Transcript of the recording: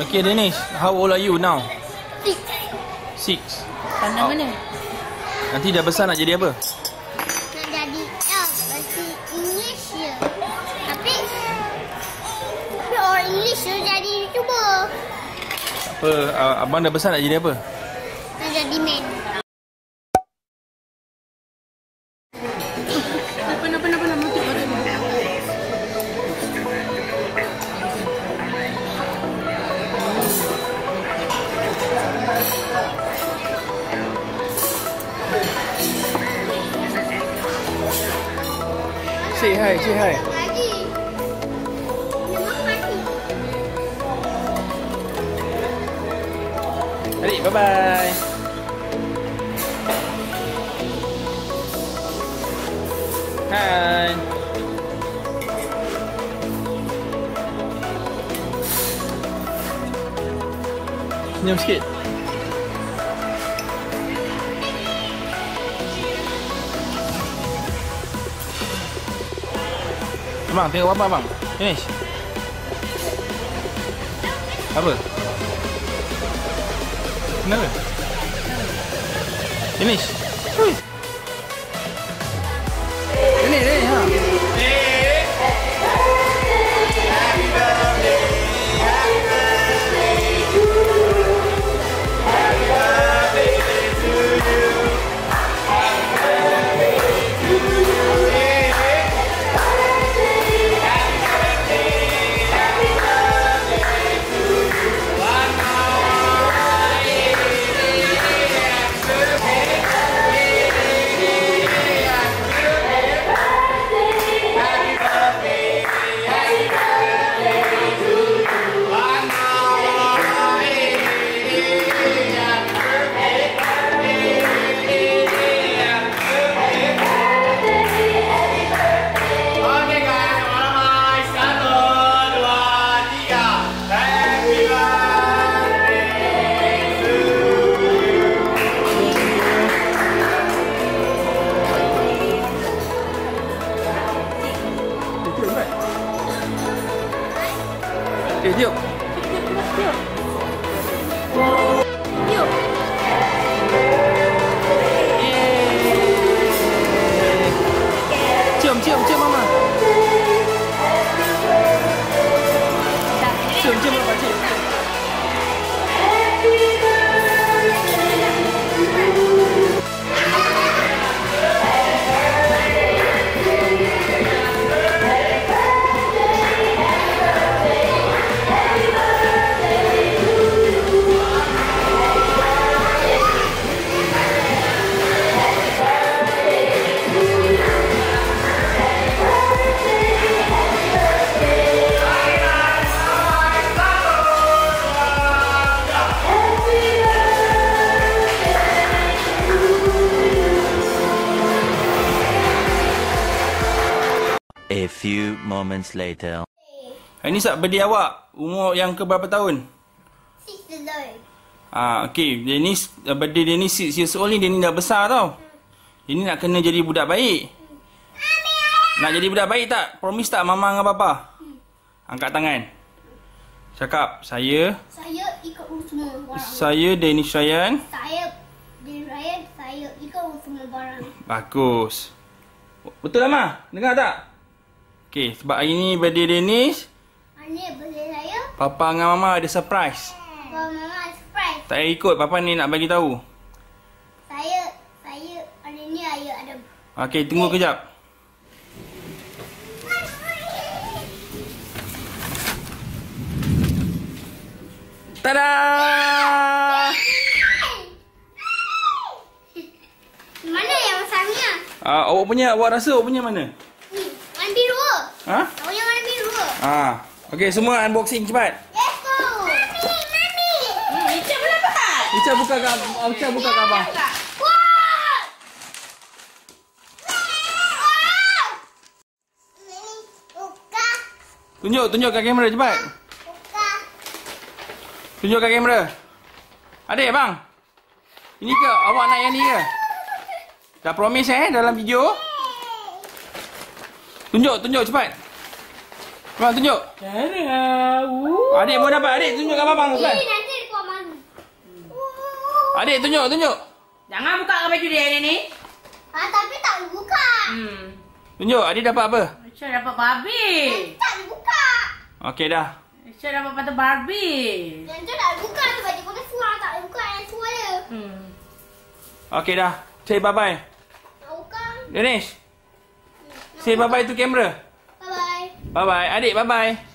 Okay, Dennis. How old are you now? Six. Six. Pandang Oh. mana? Nanti dah besar nak jadi apa? Nak jadi ya, bahasa English je. Tapi tapi orang English tu jadi YouTuber. Apa, uh, abang dah besar nak jadi apa? Say hi, say hi. Lagi. Nak makan ni. Adik, bye-bye. Abang, tengok apa bang? Finish. Apa? Kenapa? Finish. Hui. giới thiệu Trường trường trường mama Trường trường mama chị. A few moments later. Hari ni sat birthday awak. Umur yang ke berapa tahun? Six years Ah, okay. Dennis, uh, birthday Dennis 6 years old ni, Dennis dah besar tau. Dia ni nak kena jadi budak baik. Nak jadi budak baik tak? Promise tak mama dengan papa? Angkat tangan. Cakap, saya, Saya ikut semua barang. saya Dennis Ryan. Saya di Ryan, saya ikut semua barang. Bagus. Betul lah, Ma? Dengar tak? Okay, sebab hari ni birthday Dennis, Ini boleh saya. papa dengan mama ada surprise. Bawa mama surprise. Tak payah ikut, papa ni nak bagi tahu. Saya, saya hari ni ayah ada. Okay, tunggu kejap. Tada! Mana yang besarnya? Ah, awak punya, awak rasa awak punya mana? Ha? Tahu yang warna biru. Ah. Okay, semua unboxing cepat. Let's go. Mami, mami. Hmm, Ica boleh dapat. Ica buka ke Ica buka abang. Wow. Wow. Ini buka, Tunjuk, tunjuk kat kamera cepat. buka. Tunjuk kat kamera. Adik, bang. Ini ke? Awak nak yang ni ke? Dah promise eh dalam video? Tunjuk, tunjuk cepat. Mak tunjuk. Cara. Adik pun dapat. Adik tunjuk kat Ustaz. Ini nanti kau malu. Adik tunjuk, tunjuk. Jangan buka ke baju dia ni ni. Ah, tapi tak dibuka. Hmm. Tunjuk, adik dapat apa? Aisyah dapat Barbie. Tak dibuka. Okey dah. Aisyah dapat patah Barbie. Yang tu tak sebab dia pakai suara tak dibuka yang suara. Hmm. Okey dah. Say bye-bye. Nak buka. Danish. Say bye-bye to camera. Bye-bye. Bye-bye. Adik, bye-bye.